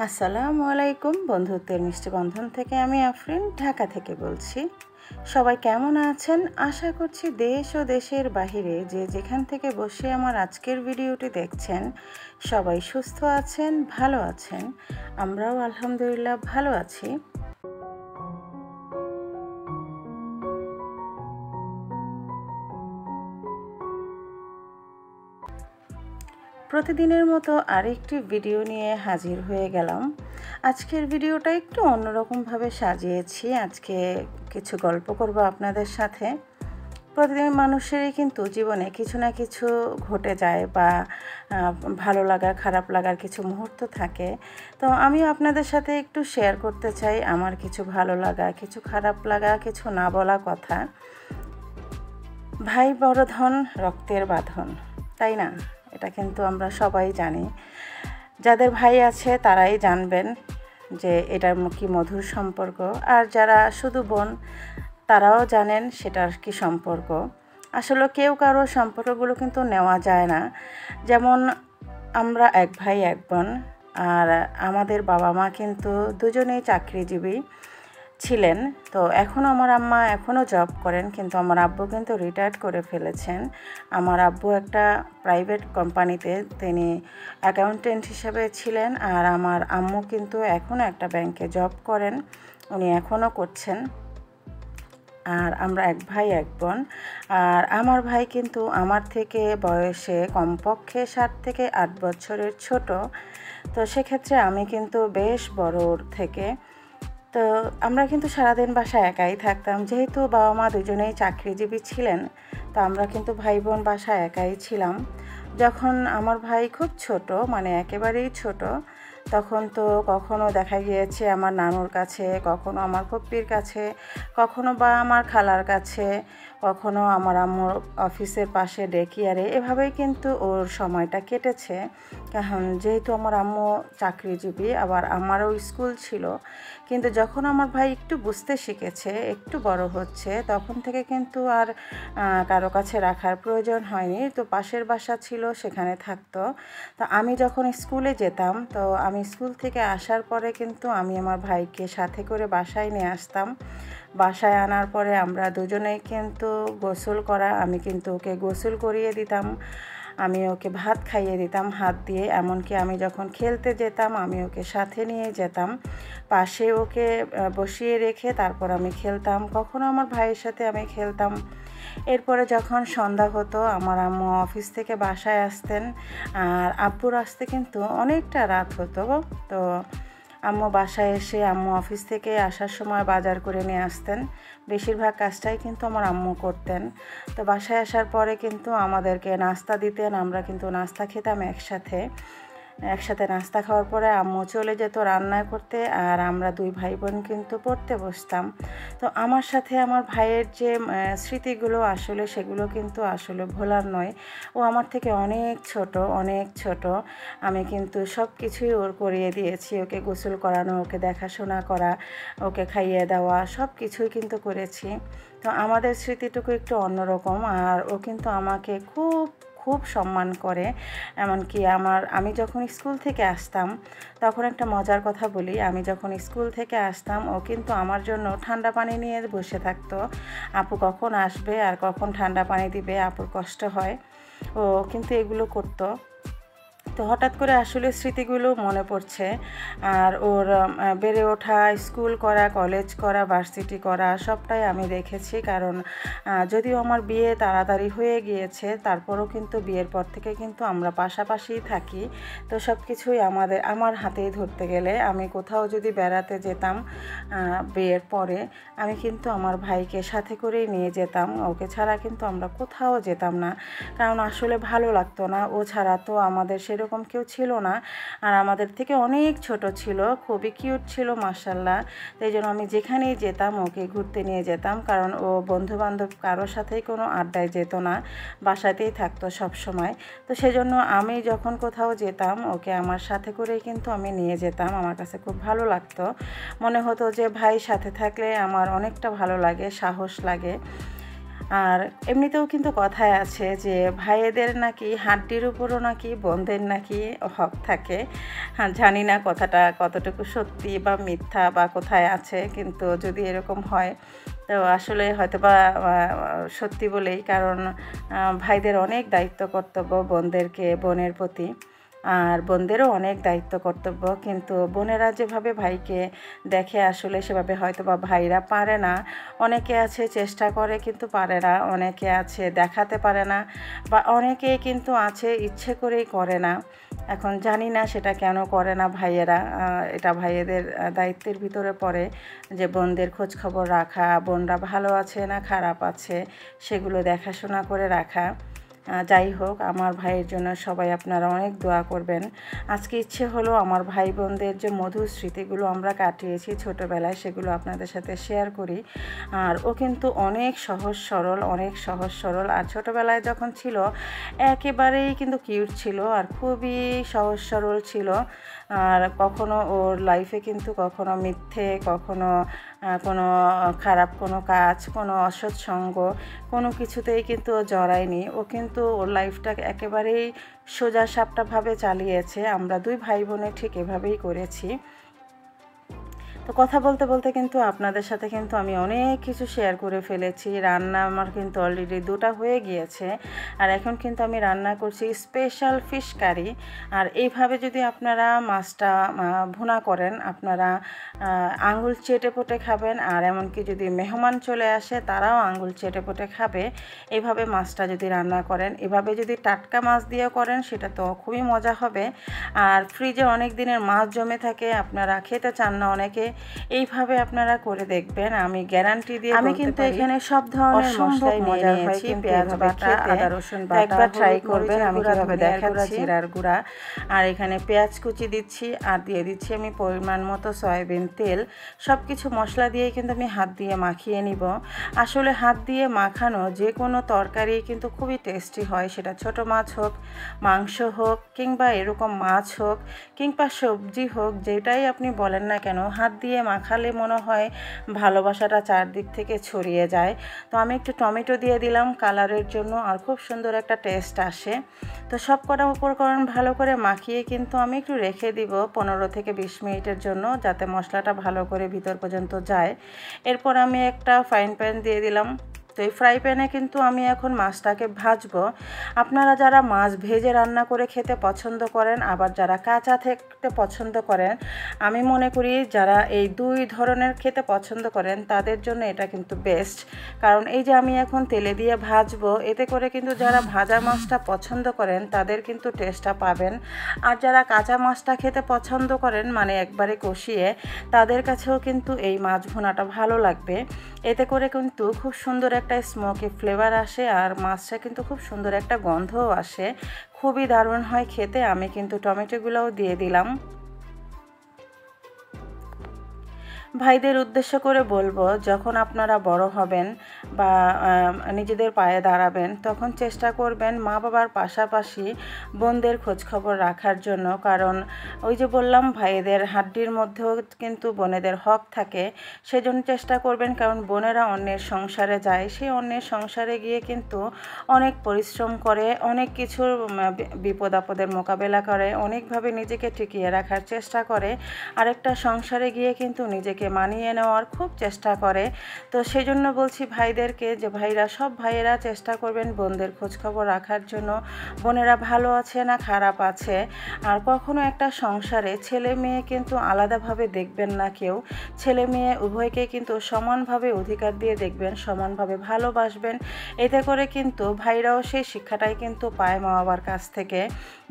আসসালামু আলাইকুম বন্ধুত্বের মিষ্টি বন্ধন থেকে আমি আফরিন, ঢাকা থেকে বলছি। সবাই কেমন আছেন? আশা করছি দেশ ও দেশের বাহিরে যে যেখান থেকে বসে আমার আজকের ভিডিওটি দেখছেন, সবাই সুস্থ আছেন, ভালো আছেন। আমরাও আলহামদুলিল্লাহ ভালো আছি। প্রতিদিনের মতো আরেকটি ভিডিও নিয়ে হাজির হয়ে গেলাম। আজকের ভিডিওটা একটু অন্যরকমভাবে সাজিয়েছি। আজকে কিছু গল্প করব আপনাদের সাথে। প্রতিদিন মানুষেরই কিন্তু জীবনে কিছু না কিছু ঘটে যায় বা ভালো লাগা, খারাপ লাগার কিছু মুহূর্ত থাকে। তো আমি আপনাদের সাথে একটু শেয়ার করতে চাই আমার কিছু ভালো লাগা, কিছু খারাপ লাগা, কিছু না বলা কথা। ভাই বড় ধন, রক্তের বাঁধন, তাই না? এটা কিন্তু আমরা সবাই জানি। যাদের ভাই আছে তারাই জানবেন যে এটার কি মধুর সম্পর্ক। আর যারা শুধু বোন, তারাও জানেন সেটার কি সম্পর্ক। আসলে কেউ কারও সম্পর্কগুলো কিন্তু নেওয়া যায় না। যেমন আমরা এক ভাই, এক বোন, আর আমাদের বাবা মা কিন্তু দুজনেই চাকরিজীবী। ছিলেন, তো এখনও আমার আম্মা এখনও জব করেন, কিন্তু আমার আব্বু কিন্তু রিটায়ার্ড করে ফেলেছেন। আমার আব্বু একটা প্রাইভেট কোম্পানিতে তিনি অ্যাকাউন্টেন্ট হিসেবে ছিলেন, আর আমার আম্মু কিন্তু এখনও একটা ব্যাংকে জব করেন, উনি এখনও করছেন। আর আমরা এক ভাই, এক বোন, আর আমার ভাই কিন্তু আমার থেকে বয়সে কমপক্ষে সাত থেকে আট বছরের ছোট, তো সেক্ষেত্রে আমি কিন্তু বেশ বড় থেকে তো আমরা কিন্তু সারাদিন বাসায় একাই থাকতাম। যেহেতু বাবা মা দুজনেই চাকরিজীবী ছিলেন, তো আমরা কিন্তু ভাই বোন বাসায় একাই ছিলাম। যখন আমার ভাই খুব ছোট মানে একেবারেই ছোট, তখন তো কখনো দেখা গিয়েছে আমার নানুর কাছে, কখনো আমার পপ্পির কাছে, কখনো বা আমার খালার কাছে কখনো আমার আম্মুর অফিসের পাশে ডেকিয়ারে এভাবেই কিন্তু ওর সময়টা কেটেছে। কারণ যেহেতু আমার আম্মু চাকরিজীবী, আবার আমারও স্কুল ছিল, কিন্তু যখন আমার ভাই একটু বুঝতে শিখেছে, একটু বড় হচ্ছে, তখন থেকে কিন্তু আর কারও কাছে রাখার প্রয়োজন হয়নি। তো পাশের বাসা ছিল, সেখানে থাকতো। তো আমি যখন স্কুলে যেতাম, তো আমি স্কুল থেকে আসার পরে কিন্তু আমি আমার ভাইকে সাথে করে বাসায় নিয়ে আসতাম। বাসায় আনার পরে আমরা দুজনেই কিন্তু গোসল করা, আমি কিন্তু ওকে গোসল করিয়ে দিতাম, আমি ওকে ভাত খাইয়ে দিতাম হাত দিয়ে, এমনকি আমি যখন খেলতে যেতাম, আমি ওকে সাথে নিয়ে যেতাম। পাশে ওকে বসিয়ে রেখে তারপর আমি খেলতাম, কখনো আমার ভাইয়ের সাথে আমি খেলতাম। এরপরে যখন সন্ধ্যা হতো, আমার আম্মু অফিস থেকে বাসায় আসতেন, আর আব্বুর আসতে কিন্তু অনেকটা রাত হতো তো আম্মু বাসায় এসে আম্মু অফিস থেকে আসার সময় বাজার করে নিয়ে আসতেন। বেশিরভাগ কাজটাই কিন্তু আমার আম্মু করতেন। তো বাসায় আসার পরে কিন্তু আমাদেরকে নাস্তা দিতেন, আমরা কিন্তু নাস্তা খেতাম একসাথে। একসাথে নাস্তা খাওয়ার পরে আম্মু চলে যেত রান্না করতে আর আমরা দুই ভাই বোন কিন্তু পড়তে বসতাম। তো আমার সাথে আমার ভাইয়ের যে স্মৃতিগুলো আসলে সেগুলো কিন্তু আসলে ভোলার নয়। ও আমার থেকে অনেক ছোট অনেক ছোট। আমি কিন্তু সব কিছুই ওর করিয়ে দিয়েছি। ওকে গোসল করানো, ওকে দেখাশোনা করা, ওকে খাইয়ে দেওয়া সব কিছুই কিন্তু করেছি। তো আমাদের স্মৃতিটুকু একটু অন্যরকম। আর ও কিন্তু আমাকে খুব খুব সম্মান করে। এমনকি আমার, আমি যখন স্কুল থেকে আসতাম, তখন একটা মজার কথা বলি। আমি যখন স্কুল থেকে আসতাম, ও কিন্তু আমার জন্য ঠান্ডা পানি নিয়ে বসে থাকতো। আপু কখন আসবে আর কখন ঠান্ডা পানি দিবে? আপুর কষ্ট হয়। ও কিন্তু এগুলো করতো। তো হঠাৎ করে আসলে স্মৃতিগুলো মনে পড়ছে। আর ওর বেড়ে ওঠা, স্কুল করা, কলেজ করা, ভার্সিটি করা, সবটাই আমি দেখেছি। কারণ যদিও আমার বিয়ে তাড়াতাড়ি হয়ে গিয়েছে, তারপরও কিন্তু বিয়ের পর থেকে কিন্তু আমরা পাশাপাশিই থাকি। তো সব কিছুই আমাদের, আমার হাতেই ধরতে গেলে। আমি কোথাও যদি বেড়াতে যেতাম বিয়ের পরে, আমি কিন্তু আমার ভাইকে সাথে করেই নিয়ে যেতাম। ওকে ছাড়া কিন্তু আমরা কোথাও যেতাম না। কারণ আসলে ভালো লাগতো না। ও ছাড়া তো আমাদের সেরকম এরকম কেউ ছিল না। আর আমাদের থেকে অনেক ছোট ছিল, খুবই কিউট ছিল মার্শাল্লাহ তাই জন্য আমি যেখানেই যেতাম, ওকে ঘুরতে নিয়ে যেতাম। কারণ ও বন্ধুবান্ধব কারোর সাথেই কোনো আড্ডায় যেত না, বাসাতেই থাকতো সব সময় তো সেজন্য আমি যখন কোথাও যেতাম, ওকে আমার সাথে করেই কিন্তু আমি নিয়ে যেতাম। আমার কাছে খুব ভালো লাগতো। মনে হতো যে, ভাই সাথে থাকলে আমার অনেকটা ভালো লাগে, সাহস লাগে। আর এমনিতেও কিন্তু কথায় আছে যে ভাইয়েদের নাকি হাড্ডির উপরও নাকি বোনদের নাকি হক থাকে। হ্যাঁ জানি না কথাটা কতটুকু সত্যি বা মিথ্যা বা কোথায় আছে, কিন্তু যদি এরকম হয়, তো আসলে হয়তো বা সত্যি বলেই, কারণ ভাইদের অনেক দায়িত্ব, কর্তব্য বোনদেরকে বোনের প্রতি। আর বোনদেরও অনেক দায়িত্ব কর্তব্য। কিন্তু বোনেরা যেভাবে ভাইকে দেখে, আসলে সেভাবে হয়তো বা ভাইরা পারে না। অনেকে আছে, চেষ্টা করে কিন্তু পারে না। অনেকে আছে, দেখাতে পারে না। বা অনেকেই কিন্তু আছে, ইচ্ছে করেই করে না। এখন জানি না সেটা কেন করে না ভাইয়েরা। এটা ভাইয়েদের দায়িত্বের ভিতরে পড়ে যে বোনদের খবর রাখা, বোনরা ভালো আছে না খারাপ আছে, সেগুলো দেখাশোনা করে রাখা। যাই হোক, আমার ভাইয়ের জন্য সবাই আপনারা অনেক দোয়া করবেন। আজকে ইচ্ছে হলো আমার ভাই বোনদের যে মধুর স্মৃতিগুলো আমরা কাটিয়েছি ছোটোবেলায়, সেগুলো আপনাদের সাথে শেয়ার করি। আর ও কিন্তু অনেক সহজ সরল, অনেক সহজ সরল। আর ছোটোবেলায় যখন ছিল, একেবারেই কিন্তু কিউট ছিল আর খুবই সহজ সরল ছিল। আর কখনো ওর লাইফে কিন্তু কখনো মিথ্যে, কখনো কোনো খারাপ কোনো কাজ, কোনো অসৎ সঙ্গ, কোনো কিছুতেই কিন্তু জড়ায়নি। ও কিন্তু ওর লাইফটা একেবারেই সোজা সাপটাভাবে চালিয়েছে। আমরা দুই ভাই বোনে ঠিক এভাবেই করেছি। তো কথা বলতে বলতে কিন্তু আপনাদের সাথে কিন্তু আমি অনেক কিছু শেয়ার করে ফেলেছি। রান্না আমার কিন্তু অলরেডি দুটা হয়ে গিয়েছে। আর এখন কিন্তু আমি রান্না করছি স্পেশাল ফিশ কারি আর এইভাবে যদি আপনারা মাছটা ভুনা করেন, আপনারা আঙুল চেটে পটে খাবেন। আর এমনকি যদি মেহমান চলে আসে, তারাও আঙুল চেটে পটে খাবে। এইভাবে মাছটা যদি রান্না করেন, এভাবে যদি টাটকা মাছ দিয়ে করেন, সেটা তো খুবই মজা হবে। আর ফ্রিজে অনেক দিনের মাছ জমে থাকে, আপনারা খেতে চান না অনেকে এইভাবে আপনারা করে দেখবেন আমি গ্যারান্টি দিয়ে আমি কিন্তু এখানে সব ধরনের মশলাই মজা নিয়েছি পেঁয়াজ বাটা আদা রসুন বাটা একবার ট্রাই করবেন আমি কীভাবে দেখাচ্ছি? জিরার গুঁড়া আর এখানে পেঁয়াজ কুচি দিচ্ছি আর দিয়ে দিচ্ছি আমি পরিমাণ মতো সয়াবিন তেল। সব কিছু মশলা দিয়ে কিন্তু আমি হাত দিয়ে মাখিয়ে নিব। আসলে হাত দিয়ে মাখানো যে কোনো তরকারি কিন্তু খুবই টেস্টি হয় সেটা ছোট মাছ হোক মাংস হোক কিংবা এরকম মাছ হোক কিংবা সবজি হোক যেটাই আপনি বলেন না কেন হাত দিয়ে মাখালে মনে হয় ভালোবাসাটা চারদিক থেকে ছড়িয়ে যায়। তো আমি একটু টমেটো দিয়ে দিলাম কালারের জন্য আর খুব সুন্দর একটা টেস্ট আসে। তো সব কটা উপকরণ ভালো করে মাখিয়ে কিন্তু আমি একটু রেখে দিব পনেরো থেকে বিশ মিনিটের জন্য যাতে মশলাটা ভালো করে ভিতর পর্যন্ত যায়। এরপর আমি একটা ফ্রাইং প্যান দিয়ে দিলাম। তো এই ফ্রাই প্যানে কিন্তু আমি এখন মাছটাকে ভাজবো। আপনারা যারা মাছ ভেজে রান্না করে খেতে পছন্দ করেন, আবার যারা কাঁচা থাকতে পছন্দ করেন, আমি মনে করি যারা এই দুই ধরনের খেতে পছন্দ করেন, তাদের জন্য এটা কিন্তু বেস্ট কারণ এই যে আমি এখন তেলে দিয়ে ভাজবো, এতে করে কিন্তু যারা ভাজা মাছটা পছন্দ করেন, তাদের কিন্তু টেস্টটা পাবেন। আর যারা কাঁচা মাছটা খেতে পছন্দ করেন মানে একবারে কষিয়ে, তাদের কাছেও কিন্তু এই মাছ ভুনাটা ভালো লাগবে। এতে করে কিন্তু খুব সুন্দর একটা স্মোকি ফ্লেভার আসে আর মাছটা কিন্তু খুব সুন্দর একটা গন্ধও আসে। খুবই দারুণ হয় খেতে। আমি কিন্তু টমেটোগুলোও দিয়ে দিলাম। ভাইদের উদ্দেশ্য করে বলব, যখন আপনারা বড় হবেন বা নিজেদের পায়ে দাঁড়াবেন, তখন চেষ্টা করবেন মা বাবার পাশাপাশি বোনদের খোঁজখবর রাখার জন্য। কারণ ওই যে বললাম, ভাইদের হাড্ডির মধ্যেও কিন্তু বোনেদের হক থাকে। সেজন্য চেষ্টা করবেন, কারণ বোনেরা অন্যের সংসারে যায়। সেই অন্যের সংসারে গিয়ে কিন্তু অনেক পরিশ্রম করে, অনেক কিছুর বিপদ আপদের মোকাবেলা করে, অনেকভাবে নিজেকে টিকিয়ে রাখার চেষ্টা করে। আরেকটা সংসারে গিয়ে কিন্তু নিজেকে নিজেকে মানিয়ে নেওয়ার খুব চেষ্টা করে। তো সেই জন্য বলছি ভাইদেরকে যে, ভাইরা সব ভাইয়েরা চেষ্টা করবেন বোনদের খোঁজখবর রাখার জন্য। বোনেরা ভালো আছে না খারাপ আছে? আর কখনো একটা সংসারে ছেলে মেয়ে কিন্তু আলাদাভাবে দেখবেন না কেউ। ছেলে মেয়ে উভয়কে কিন্তু সমানভাবে অধিকার দিয়ে দেখবেন, সমানভাবে ভালোবাসবেন। এতে করে কিন্তু ভাইরাও সেই শিক্ষাটাই কিন্তু পায় মা বাবার কাছ থেকে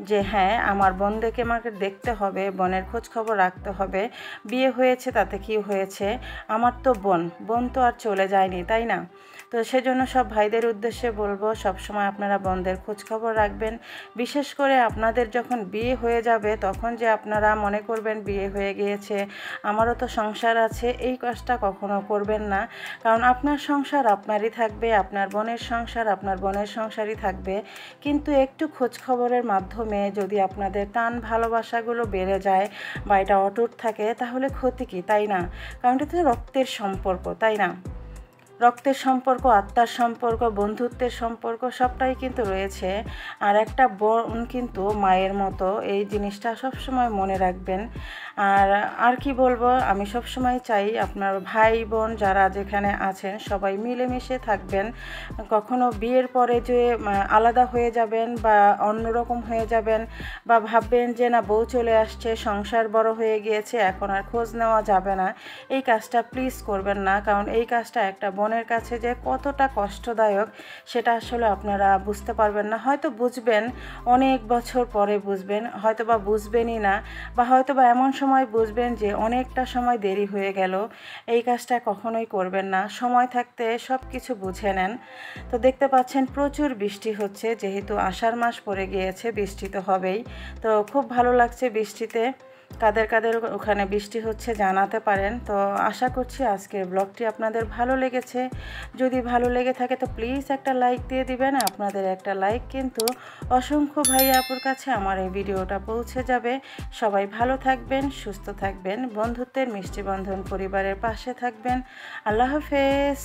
যে হ্যাঁ আমার বোনদেরকে আমাকে দেখতে হবে, বোনের খোঁজখবর রাখতে হবে। বিয়ে হয়েছে তাতে কি হয়েছে। আমার তো বোন বোন তো আর চলে যায়নি তাই না? তো সেজন্য সব ভাইদের উদ্দেশ্যে বলব, সবসময় আপনারা বোনদের খোঁজখবর রাখবেন। বিশেষ করে আপনাদের যখন বিয়ে হয়ে যাবে, তখন যে আপনারা মনে করবেন বিয়ে হয়ে গিয়েছে, আমারও তো সংসার আছে, এই কাজটা কখনো করবেন না। কারণ আপনার সংসার আপনারই থাকবে, আপনার বোনের সংসার আপনার বোনের সংসারই থাকবে। কিন্তু একটু খোঁজখবরের মাধ্যমে যদি আপনাদের টান ভালোবাসাগুলো বেড়ে যায় বা এটা অটুট থাকে, তাহলে ক্ষতি কি? তাই না? কারণ এটা তো রক্তের সম্পর্ক, তাই না? রক্তের সম্পর্ক, আত্মার সম্পর্ক, বন্ধুত্বের সম্পর্ক সবটাই কিন্তু রয়েছে। আর একটা বোন কিন্তু মায়ের মতো, এই জিনিসটা সবসময় মনে রাখবেন। আর আর কি বলব, আমি সবসময় চাই আপনার ভাই, বোন যারা যেখানে আছেন, সবাই মিলেমিশে থাকবেন। কখনো বিয়ের পরে যে আলাদা হয়ে যাবেন বা অন্যরকম হয়ে যাবেন বা ভাববেন যে, না, বউ চলে আসছে, সংসার বড় হয়ে গিয়েছে, এখন আর খোঁজ নেওয়া যাবে না। এই কাজটা প্লিজ করবেন না, কারণ এই কাজটা একটা বোনের কাছে যে কতটা কষ্টদায়ক, সেটা আসলে আপনারা বুঝতে পারবেন না। হয়তো বুঝবেন, অনেক বছর পরে বুঝবেন হয়তো বা বুঝবেনই না, বা হয়তো বা এমন সময় বুঝবেন যে অনেকটা সময় দেরি হয়ে গেল, এই কাজটা কখনোই করবেন না। সময় থাকতে সব কিছু বুঝে নেন। তো দেখতে পাচ্ছেন, প্রচুর বৃষ্টি হচ্ছে, যেহেতু আষাঢ় মাস পড়ে গিয়েছে, বৃষ্টি তো হবেই। তো খুব ভালো লাগছে বৃষ্টিতে। কাদের কাদের ওখানে বৃষ্টি হচ্ছে জানাতে পারেন। তো আশা করছি আজকের ব্লগটি আপনাদের ভালো লেগেছে। যদি ভালো লেগে থাকে তো প্লিজ একটা লাইক দিয়ে দিবেন। আপনাদের একটা লাইক কিন্তু অসংখ্য ভাই আপুর কাছে আমার এই ভিডিওটা পৌঁছে যাবে। সবাই ভালো থাকবেন, সুস্থ থাকবেন, বন্ধুত্বের মিষ্টি বন্ধন পরিবারের পাশে থাকবেন। আল্লাহ হাফেজ।